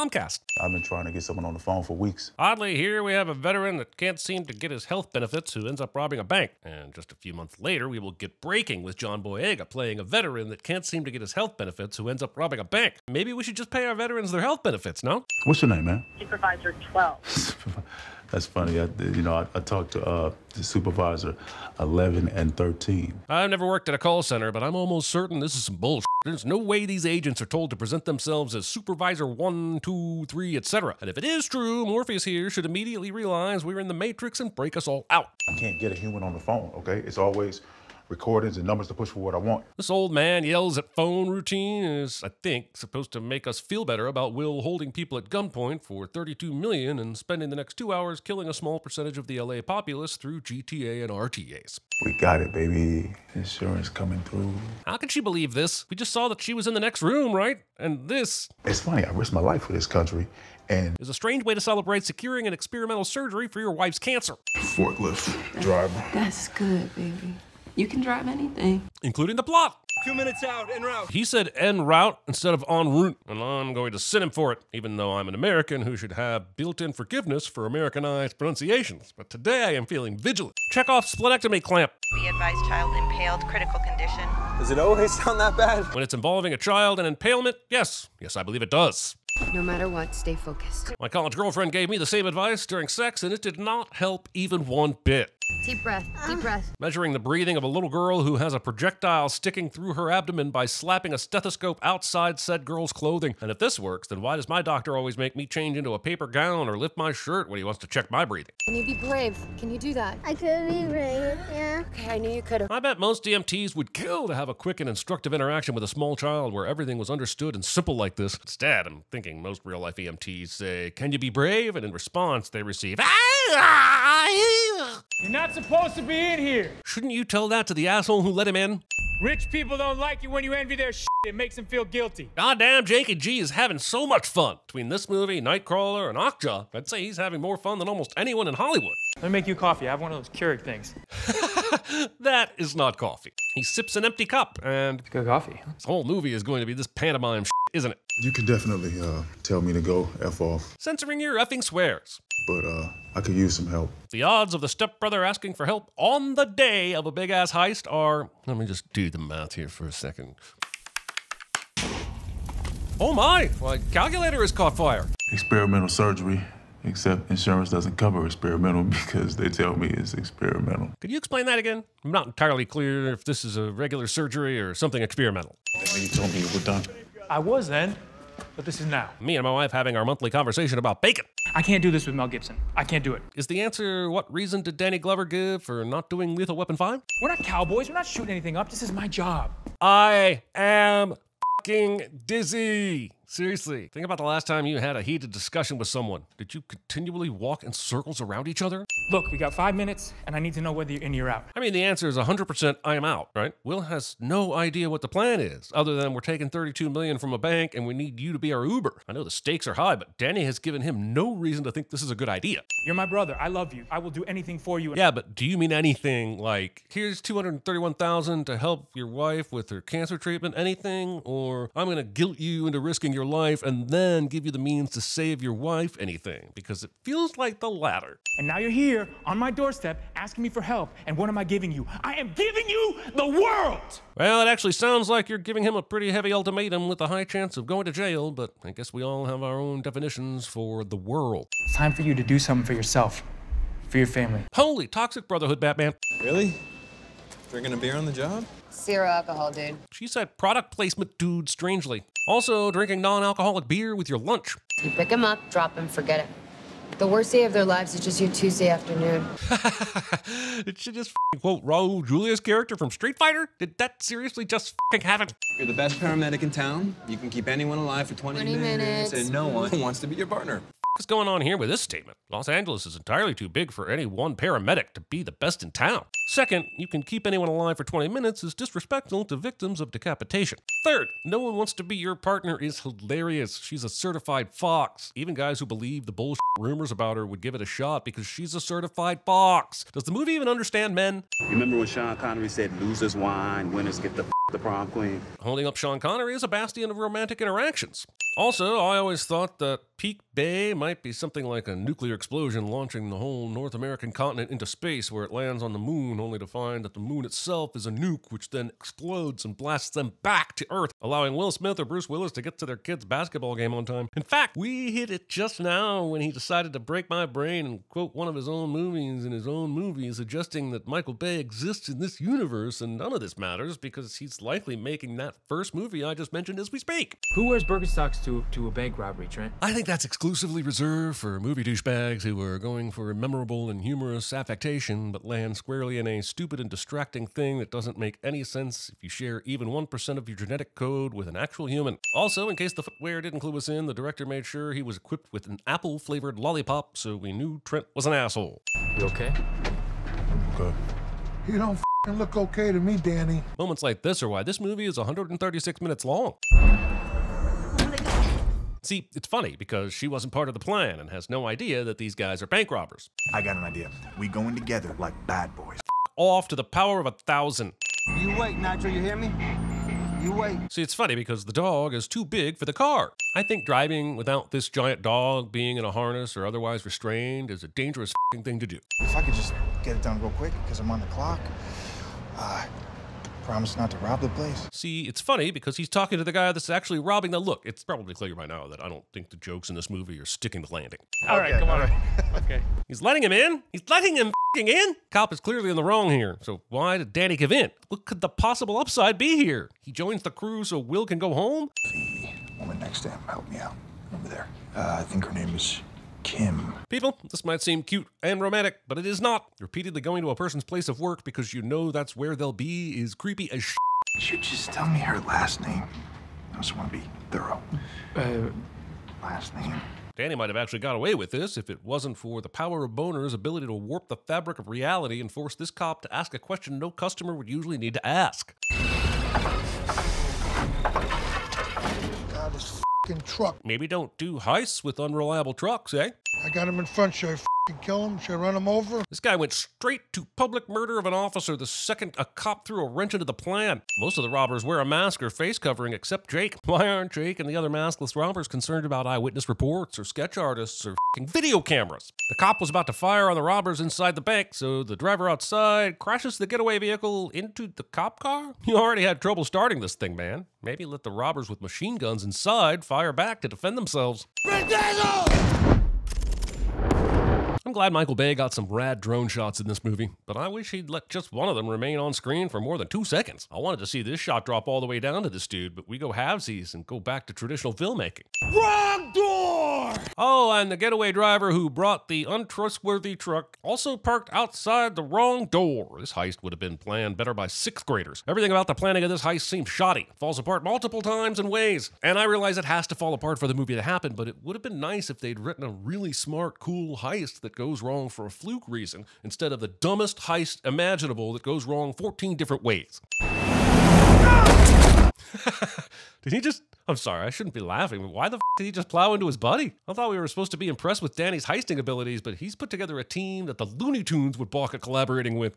Comcast. I've been trying to get someone on the phone for weeks. Oddly, here we have a veteran that can't seem to get his health benefits who ends up robbing a bank. And just a few months later, we will get breaking with John Boyega playing a veteran that can't seem to get his health benefits who ends up robbing a bank. Maybe we should just pay our veterans their health benefits, no? What's your name, man? Supervisor 12. That's funny. I, you know, I, I talked to uh, the supervisor 11 and 13. I've never worked at a call center, but I'm almost certain this is some bullshit. There's no way these agents are told to present themselves as supervisor one, two, three, etc. And if it is true, Morpheus here should immediately realize we're in the Matrix and break us all out. I can't get a human on the phone, okay? It's always recordings and numbers to push for what I want. This old man yells at phone routine is, I think, supposed to make us feel better about Will holding people at gunpoint for 32 million and spending the next two hours killing a small percentage of the LA populace through GTA and RTAs. We got it, baby. Insurance coming through. How could she believe this? We just saw that she was in the next room, right? And this It's funny. I risked my life for this country, and is a strange way to celebrate securing an experimental surgery for your wife's cancer, forklift driver. That's good, baby. You can drive anything. including the plot. Two minutes out, en route. He said en route instead of en route, and I'm going to send him for it, even though I'm an American who should have built in forgiveness for Americanized pronunciations. But today I am feeling vigilant. Check off splenectomy clamp. Be advised child impaled, critical condition. Does it always sound that bad? When it's involving a child and impalement, yes, yes, I believe it does. No matter what, stay focused. My college girlfriend gave me the same advice during sex, and it did not help even one bit. Deep breath, deep ah. breath. Measuring the breathing of a little girl who has a projectile sticking through her abdomen by slapping a stethoscope outside said girl's clothing. And if this works, then why does my doctor always make me change into a paper gown or lift my shirt when he wants to check my breathing? Can you be brave? Can you do that? I could be brave, yeah. Okay, I knew you could have. I bet most EMTs would kill to have a quick and instructive interaction with a small child where everything was understood and simple like this. Instead, I'm thinking most real life EMTs say, Can you be brave? And in response, they receive, "Ah!" You're not supposed to be in here. Shouldn't you tell that to the asshole who let him in? Rich people don't like you when you envy their shit. It makes them feel guilty. Goddamn, Jakey G is having so much fun. Between this movie, Nightcrawler, and Okja, I'd say he's having more fun than almost anyone in Hollywood. Let me make you coffee. I have one of those Keurig things. That is not coffee. He sips an empty cup, and Good coffee. this whole movie is going to be this pantomime shit, isn't it? You can definitely uh, tell me to go F off, Censoring your effing swears. but uh, I could use some help. The odds of the stepbrother asking for help on the day of a big ass heist are. Let me just do the math here for a second. Oh my! My calculator has caught fire. Experimental surgery, except insurance doesn't cover experimental because they tell me it's experimental. Could you explain that again? I'm not entirely clear if this is a regular surgery or something experimental. And you told me you were done. I was then, but this is now. Me and my wife having our monthly conversation about bacon. I can't do this with Mel Gibson. I can't do it. Is the answer what reason did Danny Glover give for not doing Lethal Weapon 5? We're not cowboys. We're not shooting anything up. This is my job. I am fucking dizzy. Seriously, think about the last time you had a heated discussion with someone. Did you continually walk in circles around each other? Look, we got five minutes, and I need to know whether you're in or you're out. I mean, the answer is 100% I am out, right? Will has no idea what the plan is, other than we're taking 32 million from a bank and we need you to be our Uber. I know the stakes are high, but Danny has given him no reason to think this is a good idea. You're my brother. I love you. I will do anything for you. Yeah, but do you mean anything like here's 231,000 to help your wife with her cancer treatment, anything or I'm going to guilt you into risking your life and then give you the means to save your wife, anything because it feels like the latter. And now you're here on my doorstep asking me for help. And what am I giving you? I am giving you the world. Well, it actually sounds like you're giving him a pretty heavy ultimatum with a high chance of going to jail, but I guess we all have our own definitions for the world. It's time for you to do something for yourself, for your family. Holy toxic brotherhood, Batman. Really? Drinking a beer on the job? Zero alcohol, dude. She said product placement, dude, strangely. Also, drinking non alcoholic beer with your lunch. You pick him up, drop him, forget it. The worst day of their lives is just your Tuesday afternoon. Did she just quote Raul Julia's character from Street Fighter? Did that seriously just f***ing happen? You're the best paramedic in town. You can keep anyone alive for 20, 20 minutes. and no one wants to be your partner. What's going on here with this statement? Los Angeles is entirely too big for any one paramedic to be the best in town. Second, you can keep anyone alive for 20 minutes is disrespectful to victims of decapitation. Third, no one wants to be your partner is hilarious. She's a certified fox. Even guys who believe the bullshit rumors about her would give it a shot because she's a certified fox. Does the movie even understand men? Remember when Sean Connery said, losers whine, winners get the f- the prom queen. Holding up Sean Connery is a bastion of romantic interactions. Also, I always thought that Peak Bay might be something like a nuclear explosion launching the whole North American continent into space where it lands on the moon, only to find that the moon itself is a nuke, which then explodes and blasts them back to Earth, allowing Will Smith or Bruce Willis to get to their kid's basketball game on time. In fact, we hit it just now when he decided to break my brain and quote one of his own movies in his own movie, suggesting that Michael Bay exists in this universe, and none of this matters because he's likely making that first movie I just mentioned as we speak. Who wears Birkenstocks to, to a bank robbery, Trent? I think that's exclusively reserved for movie douchebags who are going for a memorable and humorous affectation, but land squarely in a stupid and distracting thing that doesn't make any sense if you share even 1% of your genetic code with an actual human. Also, in case the footwear didn't clue us in, the director made sure he was equipped with an apple flavored lollipop, so we knew Trent was an asshole. You okay? Okay. You don't f***ing look okay to me, Danny. Moments like this are why this movie is 136 minutes long. See, it's funny because she wasn't part of the plan and has no idea that these guys are bank robbers. I got an idea. We go in together like bad boys. Off to the power of a thousand. You wait, Nitro, you hear me? You wait. See, it's funny because the dog is too big for the car. I think driving without this giant dog being in a harness or otherwise restrained is a dangerous thing to do. If I could just get it done real quick because I'm on the clock. Uh, promise not to rob the place. See, it's funny because he's talking to the guy that's actually robbing the look. It's probably clear by now that I don't think the jokes in this movie are sticking the landing. All right, come on. okay. He's letting him in. He's letting him fing in. Cop is clearly in the wrong here. So why did Danny give in? What could the possible upside be here? He joins the crew so Will can go home? The woman next to him helped me out over there. Uh, I think her name is Kim. People, this might seem cute and romantic, but it is not. Repeatedly going to a person's place of work because you know that's where they'll be is creepy as sh. Could you just tell me her last name? I just want to be thorough. Uh, Last name. Danny might have actually got away with this if it wasn't for the power of Boner's ability to warp the fabric of reality and force this cop to ask a question no customer would usually need to ask. God, f***ing truck. Maybe don't do heists with unreliable trucks, eh? I got him in front. Should kill him? Should I run him over? This guy went straight to public murder of an officer the second a cop threw a wrench into the plan. Most of the robbers wear a mask or face covering except Jake. Why aren't Jake and the other maskless robbers concerned about eyewitness reports or sketch artists or fing video cameras? The cop was about to fire on the robbers inside the bank, so the driver outside crashes the getaway vehicle into the cop car? You already had trouble starting this thing, man. Maybe let the robbers with machine guns inside fire back to defend themselves. I'm glad Michael Bay got some rad drone shots in this movie, but I wish he'd let just one of them remain on screen for more than two seconds. I wanted to see this shot drop all the way down to this dude, but we go halvesies and go back to traditional filmmaking. Wrong door! Oh, and the getaway driver who brought the untrustworthy truck also parked outside the wrong door. This heist would have been planned better by sixth graders. Everything about the planning of this heist seems shoddy, falls apart multiple times and ways. And I realize it has to fall apart for the movie to happen, but it would have been nice if they'd written a really smart, cool heist that goes wrong for a fluke reason instead of the dumbest heist imaginable that goes wrong 14 different ways. did he just. I'm sorry, I shouldn't be laughing. Why the f did he just plow into his buddy? I thought we were supposed to be impressed with Danny's heisting abilities, but he's put together a team that the Looney Tunes would balk at collaborating with.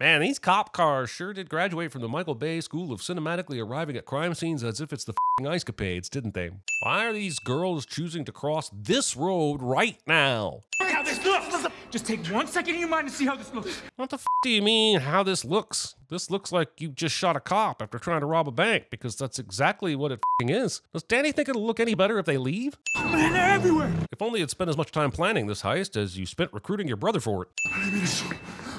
Man, these cop cars sure did graduate from the Michael Bay School of cinematically arriving at crime scenes as if it's the fing ice capades, didn't they? Why are these girls choosing to cross this road right now? Look how this looks. Just take one second in your mind to see how this looks. What the f do you mean how this looks? This looks like you just shot a cop after trying to rob a bank because that's exactly what it fing is. Does Danny think it'll look any better if they leave? Man, they're everywhere. If only you'd spent as much time planning this heist as you spent recruiting your brother for it.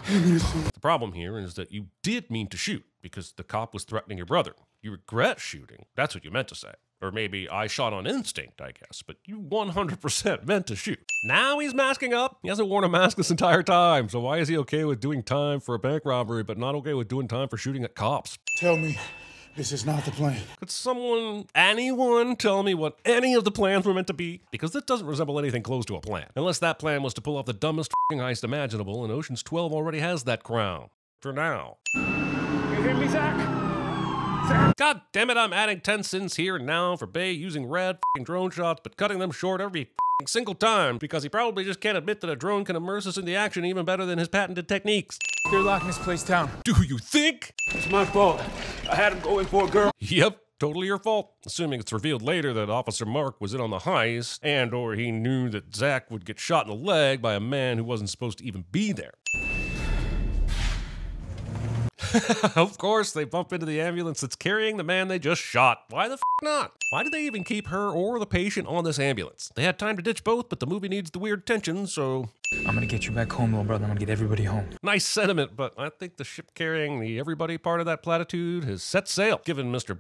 The problem here is that you did mean to shoot because the cop was threatening your brother. You regret shooting. That's what you meant to say. Or maybe I shot on instinct, I guess, but you 100% meant to shoot. Now he's masking up. He hasn't worn a mask this entire time, so why is he okay with doing time for a bank robbery but not okay with doing time for shooting at cops? Tell me this is not the plan. Could someone, anyone, tell me what any of the plans were meant to be? Because this doesn't resemble anything close to a plan. Unless that plan was to pull off the dumbest fing heist imaginable, and Ocean's 12 already has that crown. For now. You hear me, Zach? God damn it, I'm adding 10 cents here and now for Bay using rad fing drone shots, but cutting them short every fing single time because he probably just can't admit that a drone can immerse us in the action even better than his patented techniques. They're locking this place down. Do you think? It's my fault. I had him going for a girl. Yep. Totally your fault. Assuming it's revealed later that Officer Mark was in on the heist, and or he knew that Zach would get shot in the leg by a man who wasn't supposed to even be there. of course, they bump into the ambulance that's carrying the man they just shot. Why the f not? Why did they even keep her or the patient on this ambulance? They had time to ditch both, but the movie needs the weird tension, so. I'm gonna get you back home, little brother. I'm gonna get everybody home. Nice sentiment, but I think the ship carrying the everybody part of that platitude has set sail, given Mr.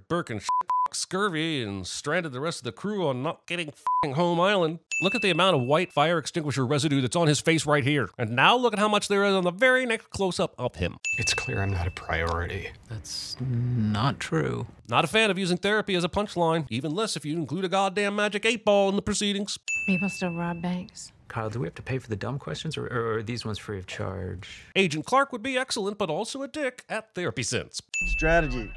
Birkin scurvy and stranded the rest of the crew on not getting home island. Look at the amount of white fire extinguisher residue that's on his face right here. And now look at how much there is on the very next close up of him. It's clear I'm not a priority. That's not true. Not a fan of using therapy as a punchline, even less if you include a goddamn magic eight ball in the proceedings. People still rob banks. Kyle, do we have to pay for the dumb questions or, or are these ones free of charge? Agent Clark would be excellent, but also a dick at therapy sense. Strategy.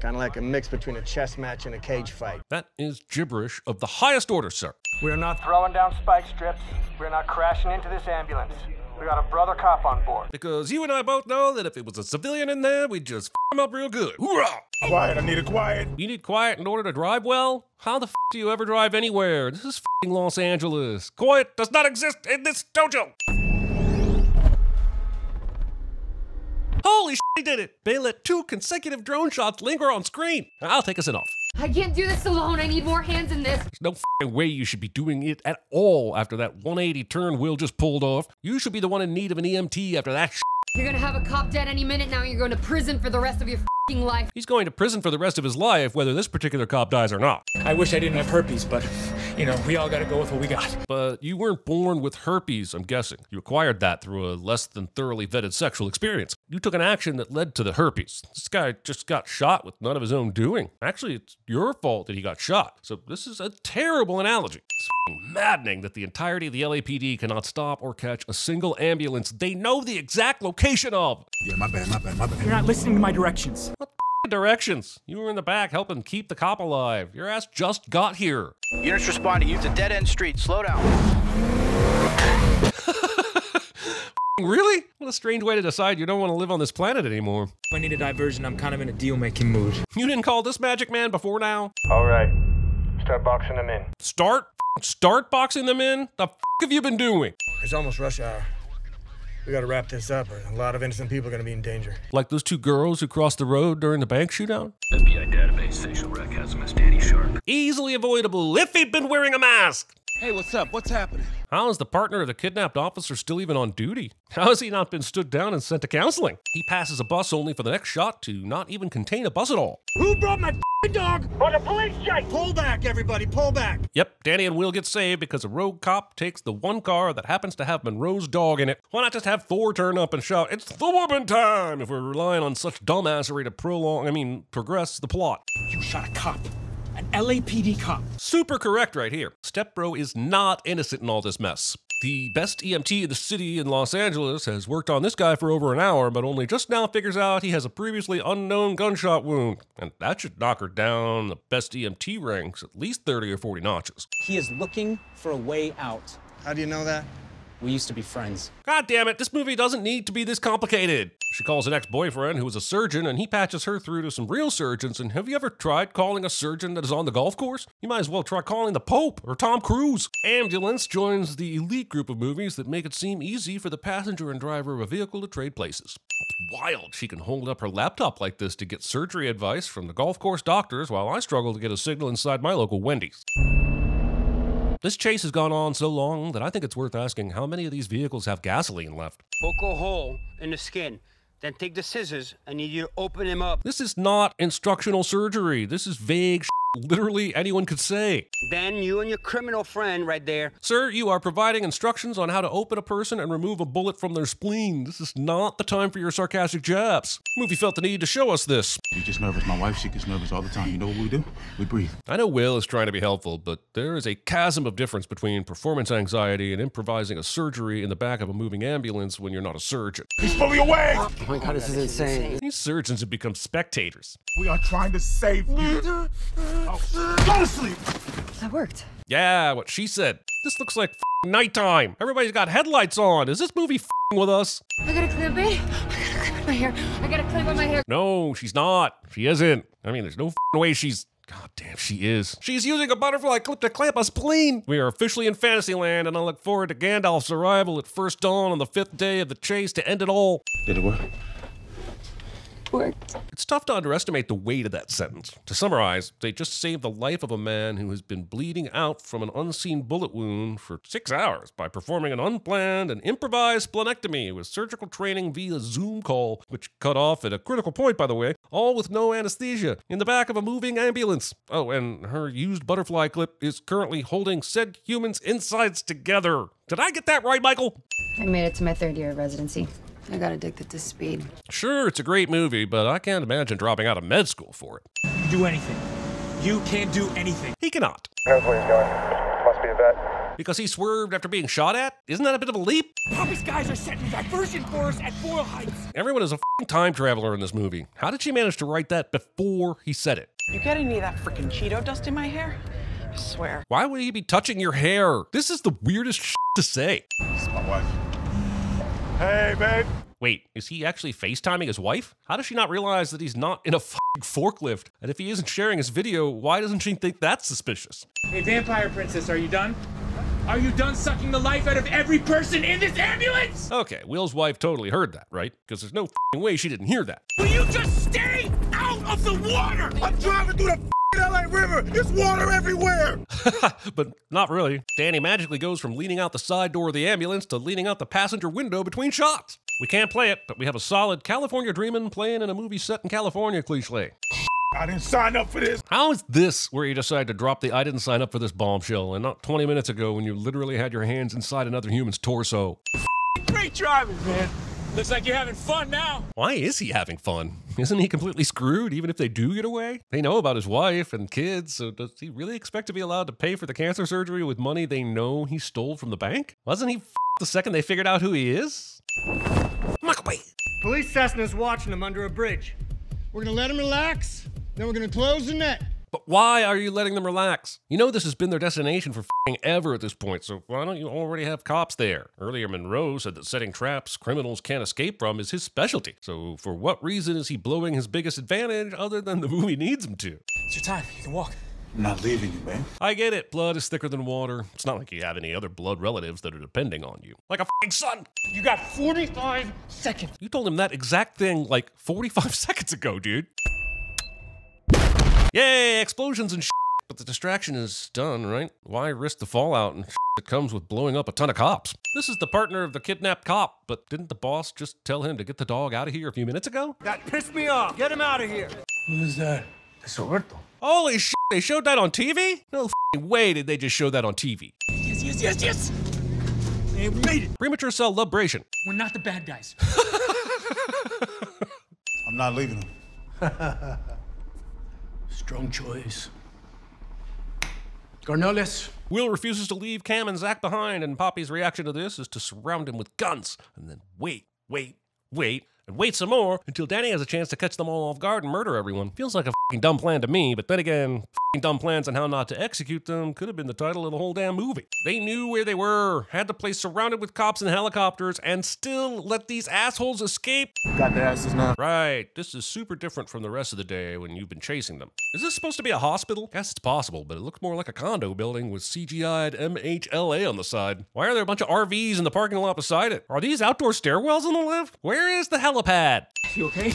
Kind of like a mix between a chess match and a cage fight. That is gibberish of the highest order, sir. We're not throwing down spike strips. We're not crashing into this ambulance. We got a brother cop on board. Because you and I both know that if it was a civilian in there, we'd just f him up real good. Hoorah! Quiet, I need a quiet. You need quiet in order to drive well? How the f do you ever drive anywhere? This is f Los Angeles. Quiet does not exist in this dojo. Holy sh! he did it! They let two consecutive drone shots linger on screen. I'll take us it off. I can't do this alone. I need more hands in this. There's no f***ing way you should be doing it at all after that 180 turn Will just pulled off. You should be the one in need of an EMT after that sh- You're gonna have a cop dead any minute now. You're going to prison for the rest of your fing life. He's going to prison for the rest of his life, whether this particular cop dies or not. I wish I didn't have herpes, but you know, we all gotta go with what we got. But you weren't born with herpes, I'm guessing. You acquired that through a less than thoroughly vetted sexual experience. You took an action that led to the herpes. This guy just got shot with none of his own doing. Actually, it's your fault that he got shot. So this is a terrible analogy. It's maddening that the entirety of the LAPD cannot stop or catch a single ambulance they know the exact location of. Yeah, my bad, my bad, my bad. You're not listening to my directions. What the directions? You were in the back helping keep the cop alive. Your ass just got here. Units responding. Use a dead end street. Slow down. Really? What a strange way to decide you don't want to live on this planet anymore. If I need a diversion, I'm kind of in a deal making mood. You didn't call this Magic Man before now? All right. Start boxing them in. Start? Start boxing them in? The f have you been doing? It's almost rush hour. We gotta wrap this up, or a lot of innocent people are gonna be in danger. Like those two girls who crossed the road during the bank shootout? FBI database facial rec has him as Danny Sharp. Easily avoidable if he'd been wearing a mask. Hey, what's up? What's happening? How is the partner of the kidnapped officer still even on duty? How has he not been stood down and sent to counseling? He passes a bus only for the next shot to not even contain a bus at all. Who brought my dog? On a police chase! Pull back, everybody, pull back. Yep, Danny and Will get saved because a rogue cop takes the one car that happens to have Monroe's dog in it. Why not just have Thor turn up and shout, It's the woman time! If we're relying on such dumbassery to prolong, I mean, progress the plot. You shot a cop. An LAPD cop. Super correct right here. Stepbro is not innocent in all this mess. The best EMT in the city in Los Angeles has worked on this guy for over an hour, but only just now figures out he has a previously unknown gunshot wound. And that should knock her down the best EMT ranks at least 30 or 40 notches. He is looking for a way out. How do you know that? We used to be friends. God damn it, this movie doesn't need to be this complicated. She calls an ex boyfriend who is a surgeon and he patches her through to some real surgeons. And have you ever tried calling a surgeon that is on the golf course? You might as well try calling the Pope or Tom Cruise. Ambulance joins the elite group of movies that make it seem easy for the passenger and driver of a vehicle to trade places. It's wild she can hold up her laptop like this to get surgery advice from the golf course doctors while I struggle to get a signal inside my local Wendy's. This chase has gone on so long that I think it's worth asking how many of these vehicles have gasoline left. Poke a hole in the skin. Then take the scissors. I need you to open him up. This is not instructional surgery. This is vague literally anyone could say. Then you and your criminal friend right there. Sir, you are providing instructions on how to open a person and remove a bullet from their spleen. This is not the time for your sarcastic jabs. Movie felt the need to show us this. You just nervous. My wife, she gets nervous all the time. You know what we do? We breathe. I know Will is trying to be helpful, but there is a chasm of difference between performance anxiety and improvising a surgery in the back of a moving ambulance when you're not a surgeon. He's fully awake! Oh my god, this is insane. These surgeons have become spectators. We are trying to save you. Oh, go to sleep! That worked. Yeah, what she said. This looks like f***ing nighttime. Everybody's got headlights on. Is this movie f***ing with us? I gotta clip it. I gotta clip my hair. I gotta clip on my hair. No, she's not. She isn't. I mean, there's no f***ing way she's. God damn, she is. She's using a butterfly clip to clamp a spleen. We are officially in Fantasyland, and I look forward to Gandalf's arrival at first dawn on the fifth day of the chase to end it all. Did it work? Worked. It's tough to underestimate the weight of that sentence. To summarize, they just saved the life of a man who has been bleeding out from an unseen bullet wound for six hours by performing an unplanned and improvised splenectomy with surgical training via Zoom call, which cut off at a critical point, by the way, all with no anesthesia, in the back of a moving ambulance. Oh, and her used butterfly clip is currently holding said human's insides together. Did I get that right, Michael? I made it to my third year of residency. I got addicted to speed. Sure, it's a great movie, but I can't imagine dropping out of med school for it. Do anything. You can't do anything. He cannot. Knows where he's going. Must be a vet. Because he swerved after being shot at? Isn't that a bit of a leap? Papi's guys are setting diversion for us at Boyle Heights. Everyone is a fing time traveler in this movie. How did she manage to write that before he said it? You got any of that freaking Cheeto dust in my hair? I swear. Why would he be touching your hair? This is the weirdest shit to say. It's my wife. Hey, babe. Wait, is he actually FaceTiming his wife? How does she not realize that he's not in a forklift? And if he isn't sharing his video, why doesn't she think that's suspicious? Hey, Vampire Princess, are you done? Are you done sucking the life out of every person in this ambulance? Okay, Will's wife totally heard that, right? Because there's no way she didn't hear that. Will you just stay out of the water? I'm driving through the LA River. There's water everywhere. but not really. Danny magically goes from leaning out the side door of the ambulance to leaning out the passenger window between shots. We can't play it, but we have a solid California dreamin' playing in a movie set in California cliche. I didn't sign up for this. How is this where you decide to drop the I didn't sign up for this bombshell and not 20 minutes ago when you literally had your hands inside another human's torso? Great driving, man. Looks like you're having fun now. Why is he having fun? Isn't he completely screwed even if they do get away? They know about his wife and kids, so does he really expect to be allowed to pay for the cancer surgery with money they know he stole from the bank? Wasn't he the second they figured out who he is? Police Cessna's watching him under a bridge. We're gonna let him relax, then we're gonna close the net. But why are you letting them relax? You know this has been their destination for fing ever at this point, so why don't you already have cops there? Earlier, Monroe said that setting traps criminals can't escape from is his specialty. So for what reason is he blowing his biggest advantage other than the movie needs him to? It's your time. You can walk. I'm not leaving you, man. I get it. Blood is thicker than water. It's not like you have any other blood relatives that are depending on you. Like a fing son. You got 45 seconds. You told him that exact thing like 45 seconds ago, dude. Yay, explosions and shit. But the distraction is done, right? Why risk the fallout and shit that comes with blowing up a ton of cops? This is the partner of the kidnapped cop, but didn't the boss just tell him to get the dog out of here a few minutes ago? That pissed me off. Get him out of here. Who is that? It's Roberto. Holy shit, they showed that on TV? No way did they just show that on TV. Yes, yes, yes, yes. Hey, we made it. Premature cell libration. We're not the bad guys. I'm not leaving him. Strong choice. Cornelius. Will refuses to leave Cam and Zach behind, and Papi's reaction to this is to surround him with guns and then wait, wait, wait, and wait some more until Danny has a chance to catch them all off guard and murder everyone. Feels like a dumb plan to me, but then again, fing dumb plans and how not to execute them could have been the title of the whole damn movie. They knew where they were, had the place surrounded with cops and helicopters, and still let these assholes escape. Got their asses now. Right, this is super different from the rest of the day when you've been chasing them. Is this supposed to be a hospital? Guess it's possible, but it looks more like a condo building with CGI'd MHLA on the side. Why are there a bunch of RVs in the parking lot beside it? Are these outdoor stairwells on the left? Where is the helipad? You okay?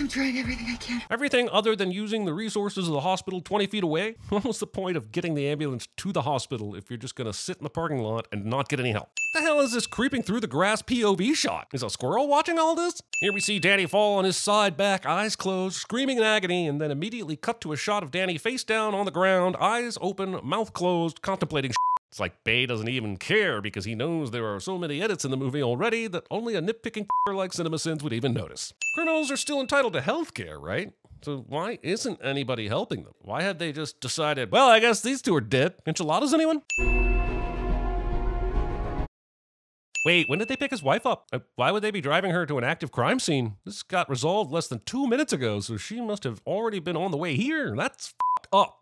I'm trying everything I can. Everything other than using the resources of the hospital 20 feet away? What was the point of getting the ambulance to the hospital if you're just gonna sit in the parking lot and not get any help? The hell is this creeping through the grass POV shot? Is a squirrel watching all this? Here we see Danny fall on his side back, eyes closed, screaming in agony, and then immediately cut to a shot of Danny face down on the ground, eyes open, mouth closed, contemplating It's like Bay doesn't even care because he knows there are so many edits in the movie already that only a nitpicking like CinemaSins would even notice. Criminals are still entitled to health care, right? So why isn't anybody helping them? Why had they just decided, well, I guess these two are dead? Enchiladas, anyone? Wait, when did they pick his wife up? Uh, Why would they be driving her to an active crime scene? This got resolved less than two minutes ago, so she must have already been on the way here. That's up.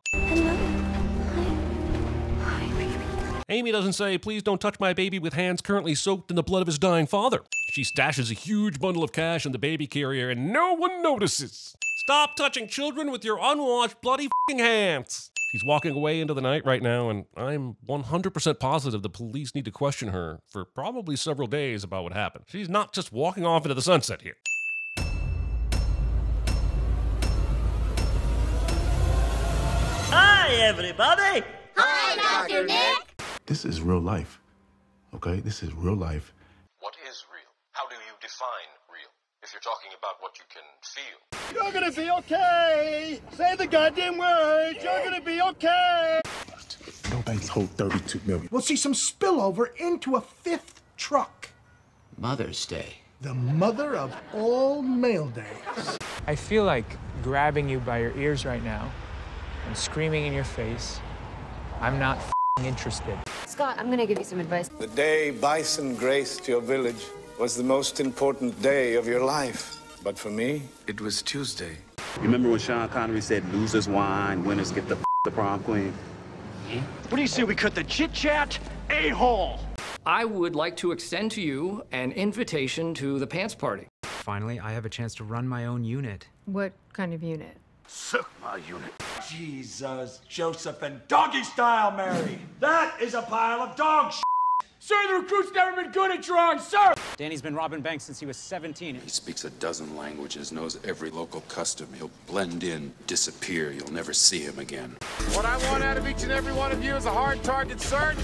Amy doesn't say, please don't touch my baby with hands currently soaked in the blood of his dying father. She stashes a huge bundle of cash in the baby carrier and no one notices. Stop touching children with your unwashed bloody fing hands. She's walking away into the night right now, and I'm 100% positive the police need to question her for probably several days about what happened. She's not just walking off into the sunset here. Hi, everybody. Hi, Dr. Nick. This is real life. Okay? This is real life. What is real? How do you define real? If you're talking about what you can feel. You're gonna be okay. Say the goddamn words. You're gonna be okay. No banks hold 32 million. We'll see some spillover into a fifth truck. Mother's Day. The mother of all mail days. I feel like grabbing you by your ears right now and screaming in your face, I'm not f***ing interested. Scott, I'm gonna give you some advice. The day Bison graced your village was the most important day of your life. But for me, it was Tuesday. You Remember when Sean Connery said, losers whine, winners get the, the prom queen? Hmm? What do you say we cut the chit chat a hole? I would like to extend to you an invitation to the pants party. Finally, I have a chance to run my own unit. What kind of unit? Suck my unit. Jesus, Joseph, and doggy style, Mary. That is a pile of dog shit. Sir, the recruit's never been good at drawing, sir. Danny's been robbing banks since he was 17. He speaks a dozen languages, knows every local custom. He'll blend in, disappear. You'll never see him again. What I want out of each and every one of you is a hard target search